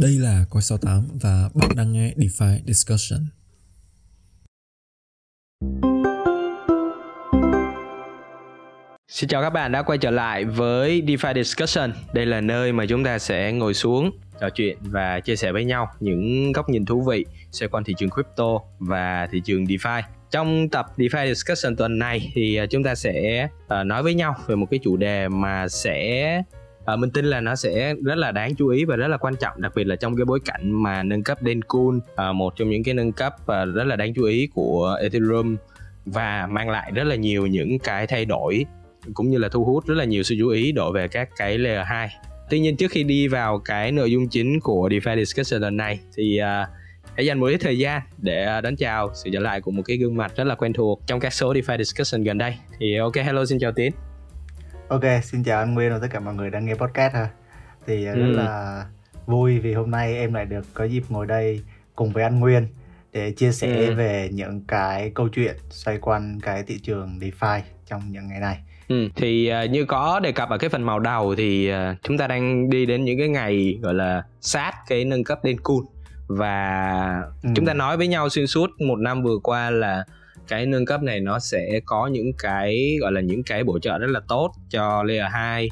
Đây là Coi 68 và bạn đang nghe DeFi Discussion. Xin chào các bạn đã quay trở lại với DeFi Discussion. Đây là nơi mà chúng ta sẽ ngồi xuống, trò chuyện và chia sẻ với nhau những góc nhìn thú vị xoay quanh thị trường crypto và thị trường DeFi. Trong tập DeFi Discussion tuần này thì à, chúng ta sẽ à, nói với nhau về một cái chủ đề mà sẽ à, mình tin là nó sẽ rất là đáng chú ý và rất là quan trọng đặc biệt là trong cái bối cảnh mà nâng cấp Denkun à, ờ, một trong những cái nâng cấp à, rất là đáng chú ý của Ethereum và mang lại rất là nhiều những cái thay đổi cũng như là thu hút rất là nhiều sự chú ý đổ về các cái layer 2 Tuy nhiên trước khi đi vào cái nội dung chính của DeFi Discussion lần này thì uh, hãy dành một ít thời gian để đón chào sự trở lại của một cái gương mặt rất là quen thuộc trong các số DeFi Discussion gần đây. Thì ok, hello xin chào Tiến. Ok, xin chào anh Nguyên và tất cả mọi người đang nghe podcast ha. Thì ừ. rất là vui vì hôm nay em lại được có dịp ngồi đây cùng với anh Nguyên để chia sẻ ừ. về những cái câu chuyện xoay quanh cái thị trường DeFi trong những ngày này. Ừ, thì uh, như có đề cập ở cái phần màu đầu thì uh, chúng ta đang đi đến những cái ngày gọi là sát cái nâng cấp lên cool và ừ. chúng ta nói với nhau xuyên suốt một năm vừa qua là cái nâng cấp này nó sẽ có những cái gọi là những cái bổ trợ rất là tốt cho layer 2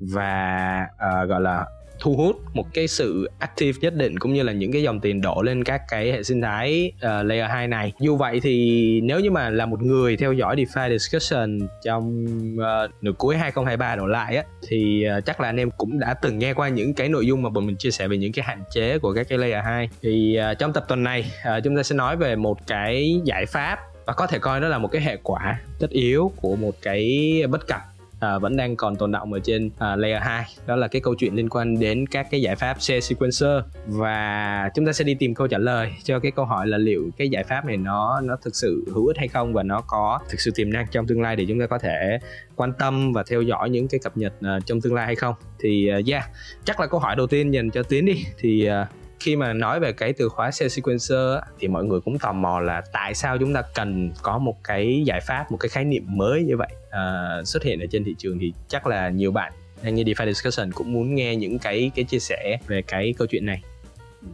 và uh, gọi là thu hút một cái sự active nhất định cũng như là những cái dòng tiền đổ lên các cái hệ sinh thái uh, layer 2 này. Dù vậy thì nếu như mà là một người theo dõi DeFi discussion trong uh, nửa cuối 2023 đổ lại á thì uh, chắc là anh em cũng đã từng nghe qua những cái nội dung mà bọn mình chia sẻ về những cái hạn chế của các cái layer 2. Thì uh, trong tập tuần này uh, chúng ta sẽ nói về một cái giải pháp và có thể coi đó là một cái hệ quả tất yếu của một cái bất cập à, vẫn đang còn tồn động ở trên à, layer 2 đó là cái câu chuyện liên quan đến các cái giải pháp share sequencer. Và chúng ta sẽ đi tìm câu trả lời cho cái câu hỏi là liệu cái giải pháp này nó nó thực sự hữu ích hay không và nó có thực sự tiềm năng trong tương lai để chúng ta có thể quan tâm và theo dõi những cái cập nhật uh, trong tương lai hay không. Thì uh, yeah chắc là câu hỏi đầu tiên dành cho tiến đi. Thì uh, khi mà nói về cái từ khóa cell sequencer thì mọi người cũng tò mò là tại sao chúng ta cần có một cái giải pháp một cái khái niệm mới như vậy uh, xuất hiện ở trên thị trường thì chắc là nhiều bạn như DeFi Discussion cũng muốn nghe những cái cái chia sẻ về cái câu chuyện này.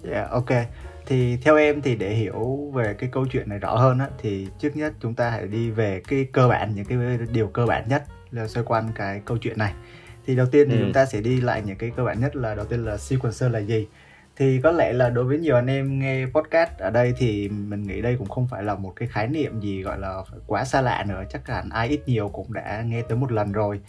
Yeah, dạ, ok. Thì theo em thì để hiểu về cái câu chuyện này rõ hơn á thì trước nhất chúng ta hãy đi về cái cơ bản những cái điều cơ bản nhất là xoay quanh cái câu chuyện này. Thì đầu tiên thì ừ. chúng ta sẽ đi lại những cái cơ bản nhất là đầu tiên là sequencer là gì thì có lẽ là đối với nhiều anh em nghe podcast ở đây thì mình nghĩ đây cũng không phải là một cái khái niệm gì gọi là quá xa lạ nữa. Chắc hẳn ai ít nhiều cũng đã nghe tới một lần rồi.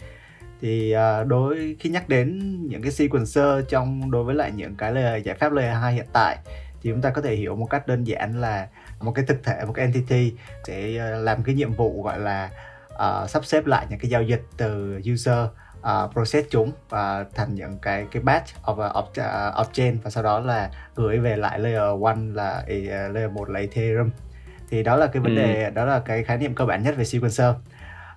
Thì à, đối khi nhắc đến những cái sequencer trong đối với lại những cái lời giải pháp layer 2 hiện tại thì chúng ta có thể hiểu một cách đơn giản là một cái thực thể một cái entity sẽ à, làm cái nhiệm vụ gọi là uh, sắp xếp lại những cái giao dịch từ user uh, process chúng và thành những cái cái batch of, of, uh, of chain và sau đó là gửi về lại layer 1 là uh, layer 1 là Ethereum thì đó là cái vấn đề ừ. đó là cái khái niệm cơ bản nhất về sequencer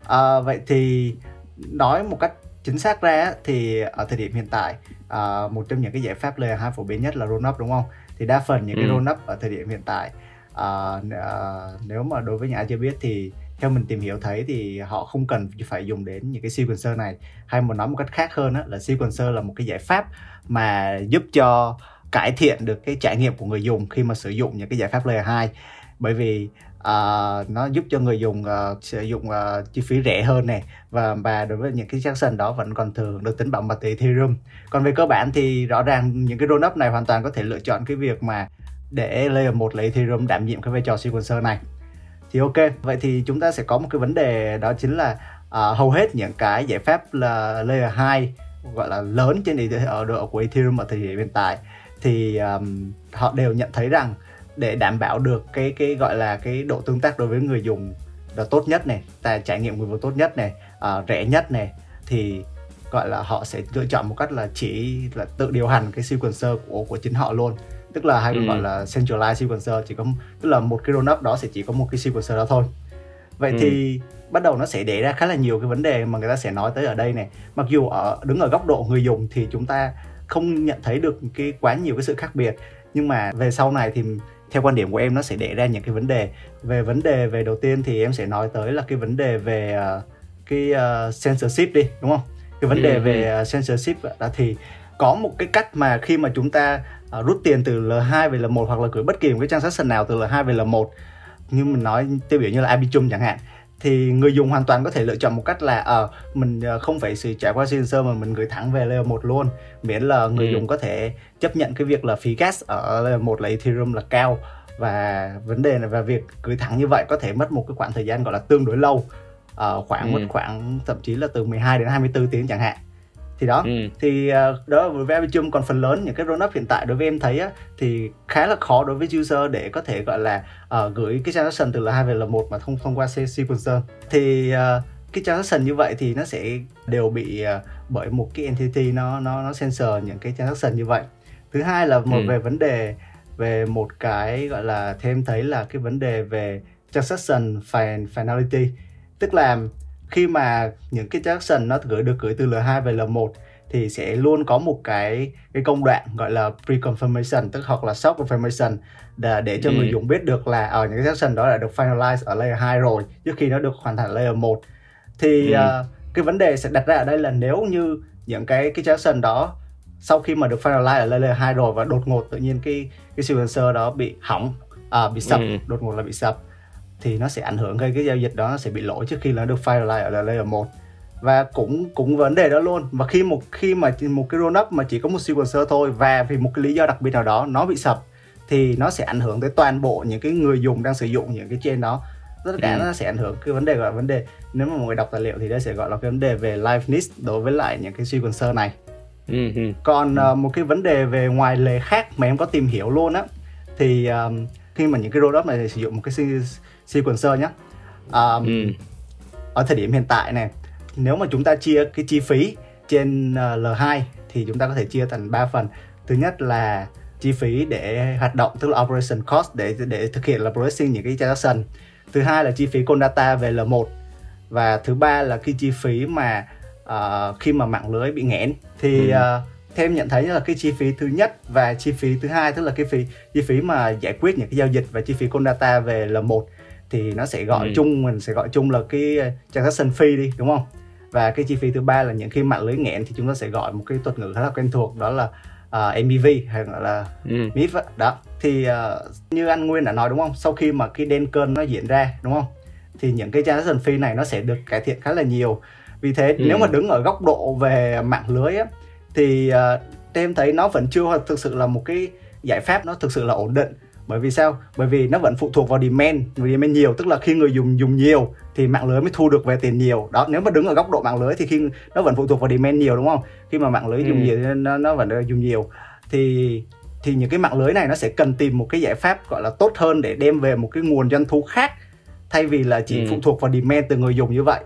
uh, vậy thì nói một cách chính xác ra thì ở thời điểm hiện tại uh, một trong những cái giải pháp layer 2 phổ biến nhất là roll up đúng không thì đa phần những ừ. cái roll up ở thời điểm hiện tại uh, uh, nếu mà đối với nhà chưa biết thì theo mình tìm hiểu thấy thì họ không cần phải dùng đến những cái sequencer này. Hay mà nói một cách khác hơn đó là sequencer là một cái giải pháp mà giúp cho cải thiện được cái trải nghiệm của người dùng khi mà sử dụng những cái giải pháp layer 2 bởi vì uh, nó giúp cho người dùng uh, sử dụng uh, chi phí rẻ hơn này và và đối với những cái transaction đó vẫn còn thường được tính bảo mật từ Ethereum. Còn về cơ bản thì rõ ràng những cái rollup này hoàn toàn có thể lựa chọn cái việc mà để layer 1 là Ethereum đảm nhiệm cái vai trò sequencer này thì ok vậy thì chúng ta sẽ có một cái vấn đề đó chính là uh, hầu hết những cái giải pháp là layer 2 gọi là lớn trên ở độ của Ethereum ở thời điểm hiện tại thì um, họ đều nhận thấy rằng để đảm bảo được cái cái gọi là cái độ tương tác đối với người dùng là tốt nhất này, ta trải nghiệm người dùng tốt nhất này, uh, rẻ nhất này thì gọi là họ sẽ lựa chọn một cách là chỉ là tự điều hành cái sequencer của của chính họ luôn tức là hay ừ. gọi là centralized sequencer chỉ có tức là một cái rollup đó sẽ chỉ có một cái sequencer đó thôi vậy ừ. thì bắt đầu nó sẽ để ra khá là nhiều cái vấn đề mà người ta sẽ nói tới ở đây này mặc dù ở đứng ở góc độ người dùng thì chúng ta không nhận thấy được cái quá nhiều cái sự khác biệt nhưng mà về sau này thì theo quan điểm của em nó sẽ để ra những cái vấn đề về vấn đề về đầu tiên thì em sẽ nói tới là cái vấn đề về uh, cái uh, censorship đi đúng không cái vấn đề ừ. về uh, censorship đó thì có một cái cách mà khi mà chúng ta uh, rút tiền từ L2 về L1 hoặc là gửi bất kỳ một cái transaction nào từ L2 về L1 như mình nói tiêu biểu như là Arbitrum chẳng hạn. Thì người dùng hoàn toàn có thể lựa chọn một cách là ờ uh, mình không phải sự trải qua signature mà mình gửi thẳng về layer 1 luôn. Miễn là người ừ. dùng có thể chấp nhận cái việc là phí gas ở layer 1 là Ethereum là cao. Và vấn đề là và việc gửi thẳng như vậy có thể mất một cái khoảng thời gian gọi là tương đối lâu. Uh, khoảng ừ. mất khoảng thậm chí là từ 12 đến 24 tiếng chẳng hạn thì đó ừ. thì uh, đó với Arbitrum còn phần lớn những cái roll up hiện tại đối với em thấy á, thì khá là khó đối với user để có thể gọi là uh, gửi cái transaction từ L2 về L1 mà thông thông qua sequencer thì uh, cái transaction như vậy thì nó sẽ đều bị uh, bởi một cái entity nó nó nó sensor những cái transaction như vậy thứ hai là một ừ. về vấn đề về một cái gọi là thêm thấy là cái vấn đề về transaction finality tức là khi mà những cái transaction nó gửi được gửi từ L2 về L1 thì sẽ luôn có một cái cái công đoạn gọi là pre-confirmation tức hoặc là soft confirmation để, để cho ừ. người dùng biết được là ở ờ, những cái transaction đó đã được finalize ở layer 2 rồi trước khi nó được hoàn thành layer 1 thì ừ. uh, cái vấn đề sẽ đặt ra ở đây là nếu như những cái cái transaction đó sau khi mà được finalize ở layer 2 rồi và đột ngột tự nhiên cái cái sequencer đó bị hỏng à, bị sập ừ. đột ngột là bị sập thì nó sẽ ảnh hưởng gây cái giao dịch đó nó sẽ bị lỗi trước khi nó được file lại ở layer 1 và cũng cũng vấn đề đó luôn. Và khi một khi mà một cái roll up mà chỉ có một sequencer thôi và vì một cái lý do đặc biệt nào đó nó bị sập thì nó sẽ ảnh hưởng tới toàn bộ những cái người dùng đang sử dụng những cái chain đó. Tất cả ừ. nó sẽ ảnh hưởng. Cái vấn đề gọi là vấn đề nếu mà mọi người đọc tài liệu thì nó sẽ gọi là cái vấn đề về liveness đối với lại những cái sequencer này. Ừ, ừ. còn uh, một cái vấn đề về ngoài lề khác mà em có tìm hiểu luôn á thì um, khi mà những cái roll up này sử dụng một cái sequencer nhé um, ừ. ở thời điểm hiện tại này nếu mà chúng ta chia cái chi phí trên uh, L2 thì chúng ta có thể chia thành 3 phần. Thứ nhất là chi phí để hoạt động tức là operation cost để để thực hiện là processing những cái transaction. Thứ hai là chi phí con data về L1 và thứ ba là cái chi phí mà uh, khi mà mạng lưới bị nghẽn. Thì ừ. uh, theo em nhận thấy là cái chi phí thứ nhất và chi phí thứ hai tức là cái phí chi phí mà giải quyết những cái giao dịch và chi phí con data về L1 thì nó sẽ gọi ừ. chung mình sẽ gọi chung là cái transaction fee đi đúng không và cái chi phí thứ ba là những khi mạng lưới nghẽn thì chúng ta sẽ gọi một cái thuật ngữ khá là quen thuộc đó là uh, ờ, MEV hay gọi là ừ. MIF đó thì uh, như anh Nguyên đã nói đúng không sau khi mà cái đen cơn nó diễn ra đúng không thì những cái transaction fee này nó sẽ được cải thiện khá là nhiều vì thế ừ. nếu mà đứng ở góc độ về mạng lưới á, thì uh, em thấy nó vẫn chưa thực sự là một cái giải pháp nó thực sự là ổn định bởi vì sao? Bởi vì nó vẫn phụ thuộc vào demand. Demand nhiều tức là khi người dùng dùng nhiều thì mạng lưới mới thu được về tiền nhiều. Đó nếu mà đứng ở góc độ mạng lưới thì khi nó vẫn phụ thuộc vào demand nhiều đúng không? Khi mà mạng lưới ừ. dùng nhiều thì nó nó vẫn dùng nhiều. Thì thì những cái mạng lưới này nó sẽ cần tìm một cái giải pháp gọi là tốt hơn để đem về một cái nguồn doanh thu khác thay vì là chỉ ừ. phụ thuộc vào demand từ người dùng như vậy.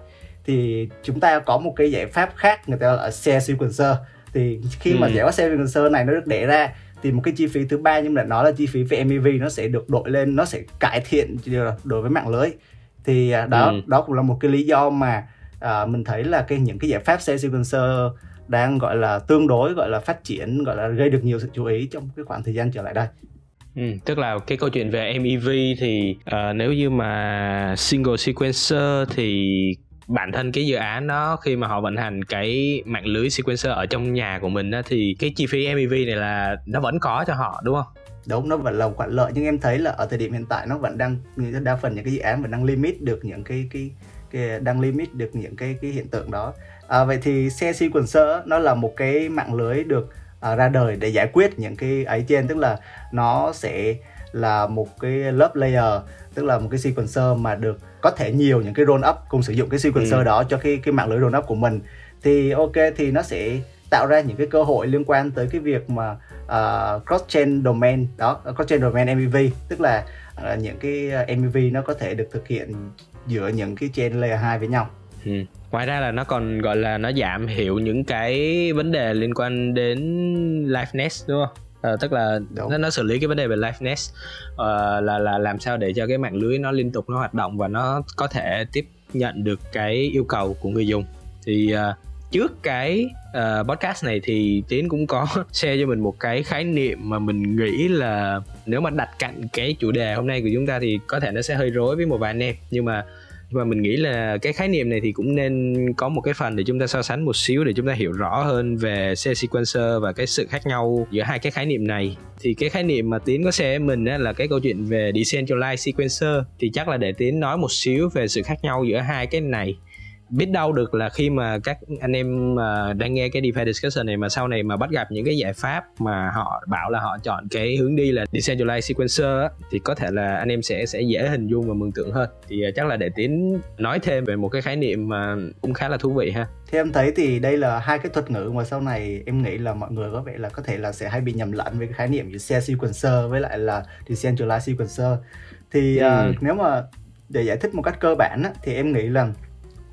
Thì chúng ta có một cái giải pháp khác người ta gọi là share sequencer. Thì khi ừ. mà giải pháp share sequencer này nó được để ra thì một cái chi phí thứ ba nhưng mà nó là chi phí về MEV nó sẽ được đội lên nó sẽ cải thiện đối với mạng lưới thì à, đó ừ. đó cũng là một cái lý do mà à, mình thấy là cái những cái giải pháp sales sequencer đang gọi là tương đối gọi là phát triển gọi là gây được nhiều sự chú ý trong cái khoảng thời gian trở lại đây Ừ, tức là cái câu chuyện về MEV thì uh, nếu như mà single sequencer thì bản thân cái dự án nó khi mà họ vận hành cái mạng lưới sequencer ở trong nhà của mình á, thì cái chi phí MEV này là nó vẫn có cho họ đúng không? đúng nó vẫn là khoản lợi. Nhưng em thấy là ở thời điểm hiện tại nó vẫn đang đa phần những cái dự án vẫn đang limit được những cái cái, cái đang limit được những cái cái hiện tượng đó. À, vậy thì xe sequencer nó là một cái mạng lưới được uh, ra đời để giải quyết những cái ấy trên. Tức là nó sẽ là một cái lớp layer tức là một cái sequencer mà được có thể nhiều những cái roll up cùng sử dụng cái sequencer ừ. đó cho cái cái mạng lưới roll up của mình thì ok thì nó sẽ tạo ra những cái cơ hội liên quan tới cái việc mà uh, cross chain domain đó cross chain domain MEV tức là uh, những cái MEV nó có thể được thực hiện giữa những cái chain layer 2 với nhau. Ừ. Ngoài ra là nó còn gọi là nó giảm thiểu những cái vấn đề liên quan đến liveness đúng không? Uh, tức là nó, nó xử lý cái vấn đề về liveness uh, là là làm sao để cho cái mạng lưới nó liên tục nó hoạt động và nó có thể tiếp nhận được cái yêu cầu của người dùng. Thì uh, trước cái uh, podcast này thì tiến cũng có share cho mình một cái khái niệm mà mình nghĩ là nếu mà đặt cạnh cái chủ đề hôm nay của chúng ta thì có thể nó sẽ hơi rối với một vài anh em. Nhưng mà và mình nghĩ là cái khái niệm này thì cũng nên có một cái phần để chúng ta so sánh một xíu để chúng ta hiểu rõ hơn về xe sequencer và cái sự khác nhau giữa hai cái khái niệm này. Thì cái khái niệm mà tiến có share mình á, là cái câu chuyện về decentralized sequencer. Thì chắc là để tiến nói một xíu về sự khác nhau giữa hai cái này biết đâu được là khi mà các anh em uh, đang nghe cái DeFi discussion này mà sau này mà bắt gặp những cái giải pháp mà họ bảo là họ chọn cái hướng đi là decentralized sequencer á, thì có thể là anh em sẽ sẽ dễ hình dung và mường tượng hơn. Thì uh, chắc là để tiến nói thêm về một cái khái niệm mà cũng khá là thú vị ha. Thì em thấy thì đây là hai cái thuật ngữ mà sau này em nghĩ là mọi người có vẻ là có thể là sẽ hay bị nhầm lẫn với cái khái niệm như share sequencer với lại là decentralized sequencer. Thì Ừ. uh, nếu mà để giải thích một cách cơ bản á, thì em nghĩ là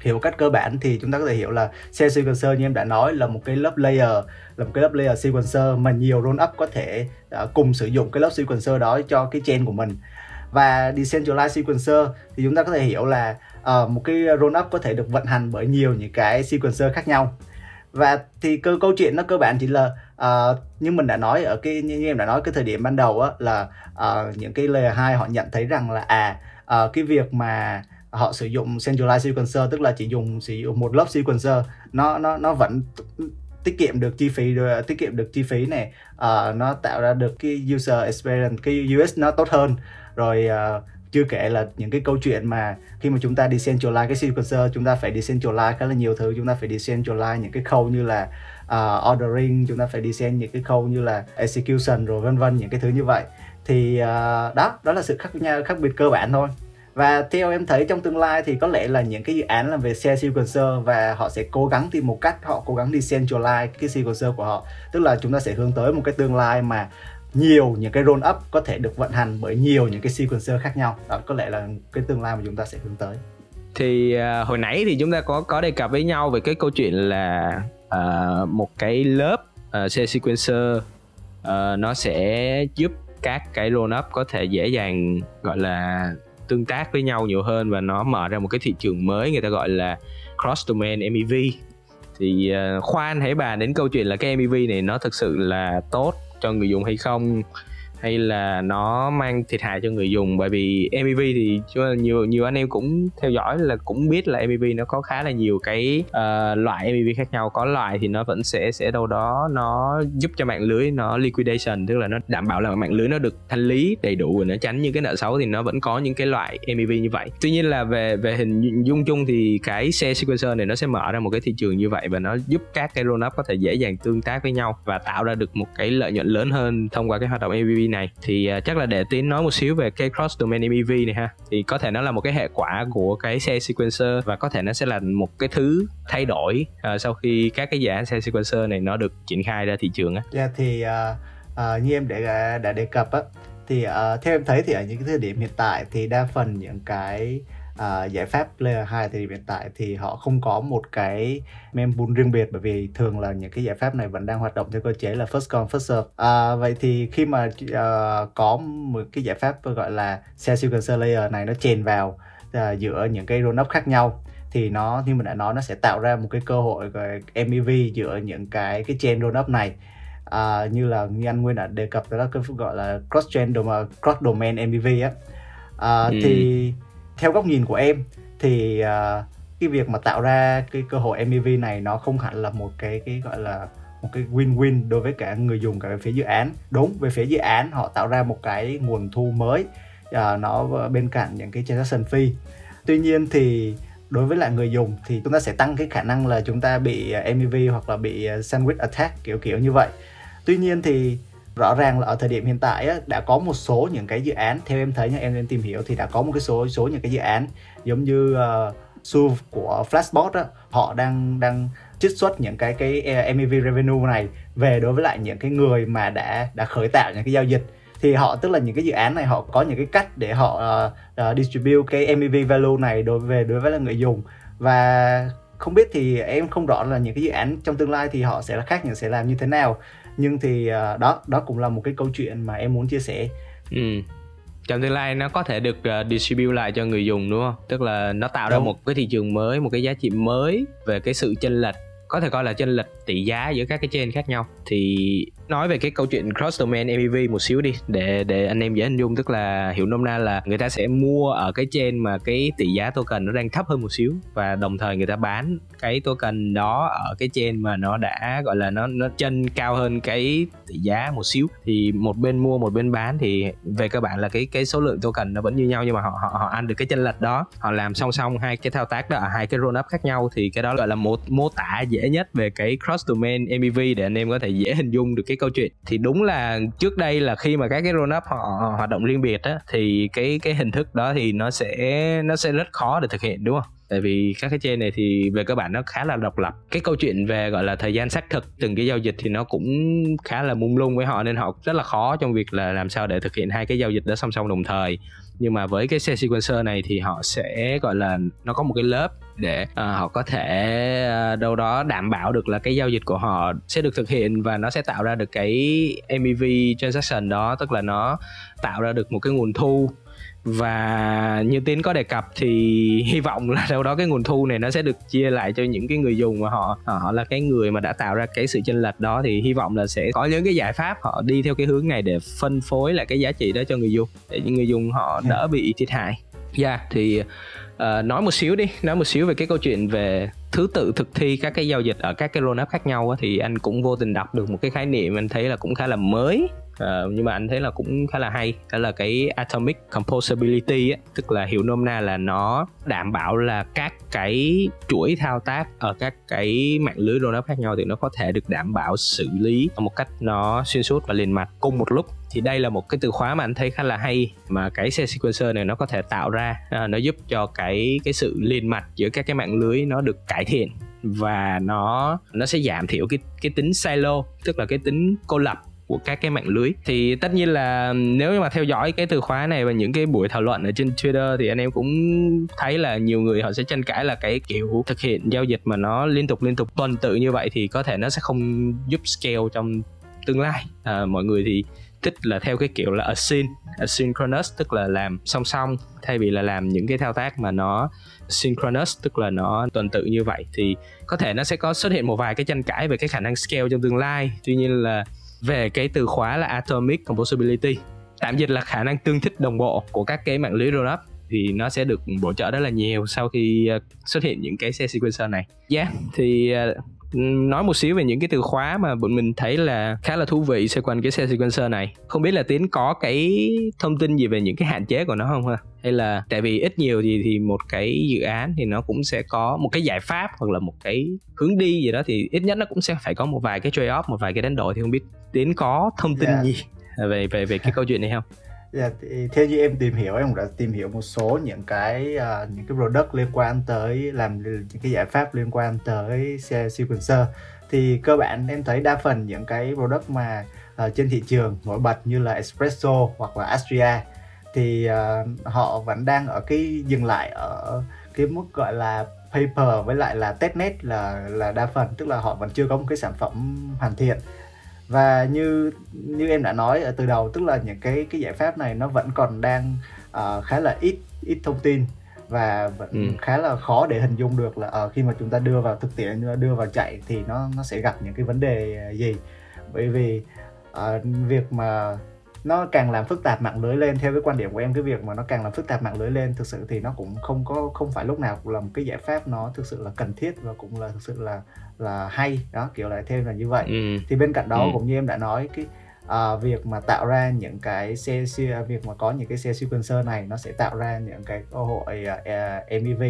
hiểu cách cơ bản thì chúng ta có thể hiểu là share sequencer như em đã nói là một cái lớp layer là một cái lớp layer sequencer mà nhiều roll up có thể uh, cùng sử dụng cái lớp sequencer đó cho cái chain của mình. Và decentralized sequencer thì chúng ta có thể hiểu là uh, một cái roll up có thể được vận hành bởi nhiều những cái sequencer khác nhau. Và thì cơ câu chuyện nó cơ bản chỉ là uh, như mình đã nói ở cái như em đã nói cái thời điểm ban đầu á là uh, những cái layer 2 họ nhận thấy rằng là à uh, cái việc mà họ sử dụng centralized sequencer tức là chỉ dùng sử dụng một lớp sequencer. Nó nó nó vẫn tiết kiệm được chi phí ờ, tiết kiệm được chi phí này uh, ờ, nó tạo ra được cái user experience cái US nó tốt hơn. Rồi uh, chưa kể là những cái câu chuyện mà khi mà chúng ta decentralize cái sequencer chúng ta phải decentralize khá là nhiều thứ. Chúng ta phải decentralize những cái khâu như là uh, ordering chúng ta phải decentralize những cái khâu như là execution rồi vân vân những cái thứ như vậy. Thì uh, đó đó là sự khác nhau khác biệt cơ bản thôi và theo em thấy trong tương lai thì có lẽ là những cái dự án làm về share sequencer và họ sẽ cố gắng tìm một cách họ cố gắng đi centralize cái sequencer của họ. Tức là chúng ta sẽ hướng tới một cái tương lai mà nhiều những cái roll up có thể được vận hành bởi nhiều những cái sequencer khác nhau. Đó có lẽ là cái tương lai mà chúng ta sẽ hướng tới. Thì uh, hồi nãy thì chúng ta có có đề cập với nhau về cái câu chuyện là uh, một cái lớp uh, share sequencer uh, nó sẽ giúp các cái roll up có thể dễ dàng gọi là tương tác với nhau nhiều hơn và nó mở ra một cái thị trường mới người ta gọi là cross domain MEV thì ờ, khoan, hãy bàn đến câu chuyện là cái MEV này nó thực sự là tốt cho người dùng hay không? Hay là nó mang thiệt hại cho người dùng? Bởi vì MEV thì nhiều nhiều anh em cũng theo dõi là cũng biết là MEV nó có khá là nhiều cái uh, loại MEV khác nhau. Có loại thì nó vẫn sẽ sẽ đâu đó nó giúp cho mạng lưới nó liquidation tức là nó đảm bảo là mạng lưới nó được thanh lý đầy đủ và nó tránh những cái nợ xấu thì nó vẫn có những cái loại MEV như vậy. Tuy nhiên là về về hình dung chung thì cái share sequencer này nó sẽ mở ra một cái thị trường như vậy và nó giúp các cái roll up có thể dễ dàng tương tác với nhau và tạo ra được một cái lợi nhuận lớn hơn thông qua cái hoạt động MEV này thì uh, chắc là để tiến nói một xíu về cái cross domain MEV này ha thì có thể nó là một cái hệ quả của cái xe sequencer và có thể nó sẽ là một cái thứ thay đổi uh, sau khi các cái dự án sequencer này nó được triển khai ra thị trường á. Yeah, thì uh, uh, như em đã đã đề cập á thì uh, theo em thấy thì ở những cái thời điểm hiện tại thì đa phần những cái uh, giải pháp layer 2 thời điểm hiện tại thì họ không có một cái mempool riêng biệt bởi vì thường là những cái giải pháp này vẫn đang hoạt động theo cơ chế là first come first serve. Uh, vậy thì khi mà uh, có một cái giải pháp gọi là share sequencer layer này nó chèn vào uh, giữa những cái up khác nhau thì nó như mình đã nói nó sẽ tạo ra một cái cơ hội gọi MEV giữa những cái cái chain roll up này à, như là như anh Nguyên đã đề cập đó là cái gọi là cross chain domain, cross domain MEV á à, Ừ. thì theo góc nhìn của em thì uh, cái việc mà tạo ra cái cơ hội MEV này nó không hẳn là một cái cái gọi là một cái win-win đối với cả người dùng cả về phía dự án. Đúng về phía dự án họ tạo ra một cái nguồn thu mới uh, nó bên cạnh những cái transaction fee. Tuy nhiên thì đối với lại người dùng thì chúng ta sẽ tăng cái khả năng là chúng ta bị MEV hoặc là bị sandwich attack kiểu kiểu như vậy. Tuy nhiên thì rõ ràng là ở thời điểm hiện tại á, đã có một số những cái dự án theo em thấy nha em nên tìm hiểu thì đã có một cái số số những cái dự án giống như uh, Suv của Flashbot á, họ đang đang trích xuất những cái cái ờ, MEV revenue này về đối với lại những cái người mà đã đã khởi tạo những cái giao dịch. Thì họ tức là những cái dự án này họ có những cái cách để họ uh, uh, distribute cái MEV value này đối về đối với là người dùng. Và không biết thì em không rõ là những cái dự án trong tương lai thì họ sẽ là khác những sẽ làm như thế nào nhưng thì uh, đó đó cũng là một cái câu chuyện mà em muốn chia sẻ Ừ. Trong tương lai nó có thể được uh, distribute lại cho người dùng đúng không? Tức là nó tạo ra Đúng. một cái thị trường mới, một cái giá trị mới về cái sự chênh lệch có thể coi là chênh lệch tỷ giá giữa các cái chain khác nhau thì nói về cái câu chuyện cross domain MEV một xíu đi, để để anh em dễ hình dung, tức là hiểu nôm na là người ta sẽ mua ở cái trên mà cái tỷ giá token nó đang thấp hơn một xíu, và đồng thời người ta bán cái token đó ở cái trên mà nó đã, gọi là nó nó chân cao hơn cái tỷ giá một xíu. Thì một bên mua, một bên bán thì về cơ bản là cái cái số lượng token nó vẫn như nhau, nhưng mà họ họ họ ăn được cái chênh lệch đó. Họ làm song song hai cái thao tác đó ở hai cái roll up khác nhau, thì cái đó gọi là một mô tả dễ nhất về cái cross domain MEV để anh em có thể dễ hình dung được cái câu chuyện. Thì đúng là trước đây là khi mà các cái roll up họ hoạt động riêng biệt á, thì cái cái hình thức đó thì nó sẽ nó sẽ rất khó để thực hiện, đúng không? Tại vì các cái chain này thì về cơ bản nó khá là độc lập. Cái câu chuyện về gọi là thời gian xác thực từng cái giao dịch thì nó cũng khá là mung lung với họ nên họ rất là khó trong việc là làm sao để thực hiện hai cái giao dịch đó song song đồng thời. Nhưng mà với cái xe sequencer này thì họ sẽ gọi là nó có một cái lớp để uh, họ có thể uh, đâu đó đảm bảo được là cái giao dịch của họ sẽ được thực hiện và nó sẽ tạo ra được cái MEV transaction đó tức là nó tạo ra được một cái nguồn thu và như tiến có đề cập thì hy vọng là đâu đó cái nguồn thu này nó sẽ được chia lại cho những cái người dùng mà họ họ là cái người mà đã tạo ra cái sự chênh lệch đó. Thì hy vọng là sẽ có những cái giải pháp họ đi theo cái hướng này để phân phối lại cái giá trị đó cho người dùng để những người dùng họ ừ. đỡ bị thiệt hại. Dạ yeah, thì uh, nói một xíu đi nói một xíu về cái câu chuyện về thứ tự thực thi các cái giao dịch ở các cái up khác nhau á, thì anh cũng vô tình đọc được một cái khái niệm anh thấy là cũng khá là mới uh, nhưng mà anh thấy là cũng khá là hay. Đó là cái atomic composability á, tức là hiểu nôm na là nó đảm bảo là các cái chuỗi thao tác ở các cái mạng lưới roll khác nhau thì nó có thể được đảm bảo xử lý một cách nó xuyên suốt và liền mạch cùng một lúc. Thì đây là một cái từ khóa mà anh thấy khá là hay mà cái xe sequencer này nó có thể tạo ra à, nó giúp cho cái cái sự liền mạch giữa các cái mạng lưới nó được cải thiện và nó nó sẽ giảm thiểu cái cái tính silo tức là cái tính cô lập của các cái mạng lưới. Thì tất nhiên là nếu như mà theo dõi cái từ khóa này và những cái buổi thảo luận ở trên Twitter thì anh em cũng thấy là nhiều người họ sẽ tranh cãi là cái kiểu thực hiện giao dịch mà nó liên tục liên tục. Tuần tự như vậy thì có thể nó sẽ không giúp scale trong tương lai. À, mọi người thì thích là theo cái kiểu là async asynchronous tức là làm song song thay vì là làm những cái thao tác mà nó synchronous tức là nó tuần tự như vậy. Thì có thể nó sẽ có xuất hiện một vài cái tranh cãi về cái khả năng scale trong tương lai. Tuy nhiên là về cái từ khóa là atomic composability tạm dịch là khả năng tương thích đồng bộ của các cái mạng lưới rollup thì nó sẽ được bổ trợ rất là nhiều sau khi ờ, xuất hiện những cái xe sequencer này. Yeah, thì ờ, nói một xíu về những cái từ khóa mà bọn mình thấy là khá là thú vị xoay quanh cái xe sequencer này không biết là tiến có cái thông tin gì về những cái hạn chế của nó không ha hay là tại vì ít nhiều thì thì một cái dự án thì nó cũng sẽ có một cái giải pháp hoặc là một cái hướng đi gì đó thì ít nhất nó cũng sẽ phải có một vài cái trade off một vài cái đánh đổi thì không biết tiến có thông tin yeah. Dạ. gì về về về cái câu chuyện này không Dạ, theo như em tìm hiểu em cũng đã tìm hiểu một số những cái uh, những cái product liên quan tới làm những cái giải pháp liên quan tới sequencer. Thì cơ bản em thấy đa phần những cái product mà uh, trên thị trường nổi bật như là espresso hoặc là Astria thì uh, họ vẫn đang ở cái dừng lại ở cái mức gọi là paper với lại là testnet là là đa phần tức là họ vẫn chưa có một cái sản phẩm hoàn thiện và như như em đã nói ở từ đầu tức là những cái cái giải pháp này nó vẫn còn đang uh, khá là ít ít thông tin và vẫn ừ. khá là khó để hình dung được là uh, khi mà chúng ta đưa vào thực tiễn đưa vào chạy thì nó nó sẽ gặp những cái vấn đề gì bởi vì uh, việc mà nó càng làm phức tạp mạng lưới lên theo cái quan điểm của em cái việc mà nó càng làm phức tạp mạng lưới lên thực sự thì nó cũng không có không phải lúc nào cũng là một cái giải pháp nó thực sự là cần thiết và cũng là thực sự là là hay đó kiểu lại thêm là như vậy ừ. thì bên cạnh đó ừ. cũng như em đã nói cái uh, việc mà tạo ra những cái xe việc mà có những cái xe sequencer này nó sẽ tạo ra những cái cơ hội uh, uh, MEV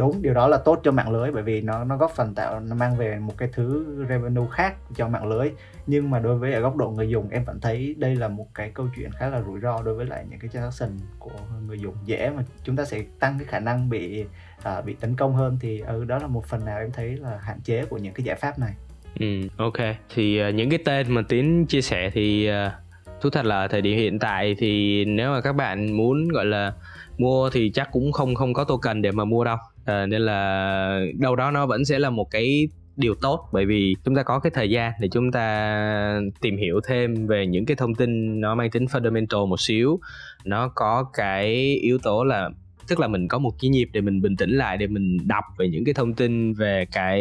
đúng điều đó là tốt cho mạng lưới bởi vì nó nó góp phần tạo nó mang về một cái thứ revenue khác cho mạng lưới. Nhưng mà đối với ở góc độ người dùng em vẫn thấy đây là một cái câu chuyện khá là rủi ro đối với lại những cái transaction của người dùng. Dễ mà chúng ta sẽ tăng cái khả năng bị à, bị tấn công hơn thì ừ, đó là một phần nào em thấy là hạn chế của những cái giải pháp này. Ừ ok. Thì uh, những cái tên mà tiến chia sẻ thì uh, thú thật là thời điểm hiện tại thì nếu mà các bạn muốn gọi là mua thì chắc cũng không không có token để mà mua đâu à, nên là đâu đó nó vẫn sẽ là một cái điều tốt. Bởi vì chúng ta có cái thời gian để chúng ta tìm hiểu thêm về những cái thông tin nó mang tính fundamental một xíu. Nó có cái yếu tố là tức là mình có một cái nhịp để mình bình tĩnh lại để mình đọc về những cái thông tin về cái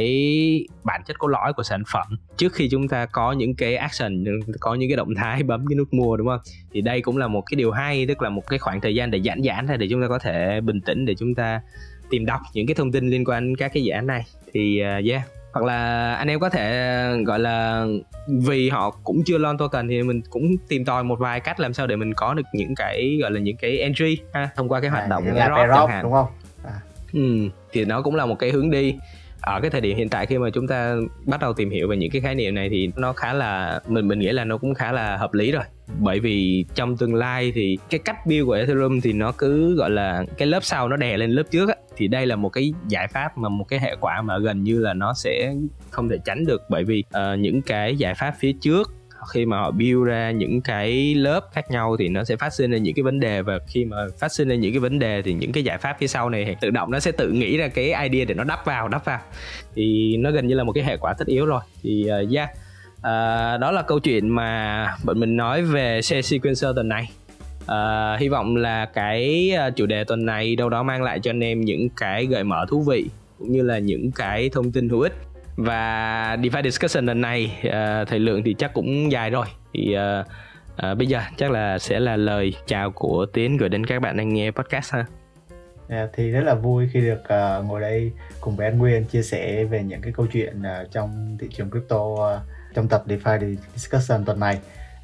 bản chất cốt lõi của sản phẩm. Trước khi chúng ta có những cái action có những cái động thái bấm cái nút mua đúng không? Thì đây cũng là một cái điều hay tức là một cái khoảng thời gian để giãn giãn ra để chúng ta có thể bình tĩnh để chúng ta tìm đọc những cái thông tin liên quan đến các cái dự án này. Thì uh, yeah. Hoặc là anh em có thể gọi là vì họ cũng chưa launch token thì mình cũng tìm tòi một vài cách làm sao để mình có được những cái gọi là những cái entry ha thông qua cái hoạt à, động chẳng hạn. đúng không? À. ừ, thì nó cũng là một cái hướng đi. Ở cái thời điểm hiện tại khi mà chúng ta bắt đầu tìm hiểu về những cái khái niệm này thì nó khá là mình mình nghĩ là nó cũng khá là hợp lý rồi bởi vì trong tương lai thì cái cách build của Ethereum thì nó cứ gọi là cái lớp sau nó đè lên lớp trước á thì đây là một cái giải pháp mà một cái hệ quả mà gần như là nó sẽ không thể tránh được. Bởi vì uh, những cái giải pháp phía trước khi mà họ build ra những cái lớp khác nhau thì nó sẽ phát sinh ra những cái vấn đề. Và khi mà phát sinh ra những cái vấn đề thì những cái giải pháp phía sau này tự động nó sẽ tự nghĩ ra cái idea để nó đắp vào đắp vào. Thì nó gần như là một cái hệ quả tất yếu rồi. Thì uh, yeah uh, đó là câu chuyện mà bọn mình nói về share sequencer tuần này. Uh, hy vọng là cái ờ, chủ đề tuần này đâu đó mang lại cho anh em những cái gợi mở thú vị cũng như là những cái thông tin hữu ích. Và DeFi discussion lần này uh, thời lượng thì chắc cũng dài rồi. Thì uh, uh, bây giờ chắc là sẽ là lời chào của Tiến gửi đến các bạn đang nghe podcast ha. Yeah, thì rất là vui khi được uh, ngồi đây cùng với anh Nguyên chia sẻ về những cái câu chuyện uh, trong thị trường crypto uh, trong tập DeFi discussion tuần này.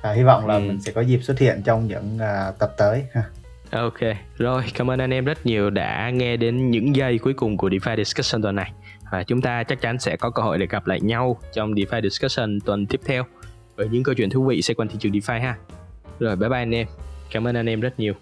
Uh, hy vọng là ừ. mình sẽ có dịp xuất hiện trong những uh, tập tới ha. Ok, rồi cảm ơn anh em rất nhiều đã nghe đến những giây cuối cùng của DeFi discussion tuần này và chúng ta chắc chắn sẽ có cơ hội để gặp lại nhau trong DeFi Discussion tuần tiếp theo với những câu chuyện thú vị xoay quanh thị trường DeFi ha. Rồi bye bye anh em. Cảm ơn anh em rất nhiều.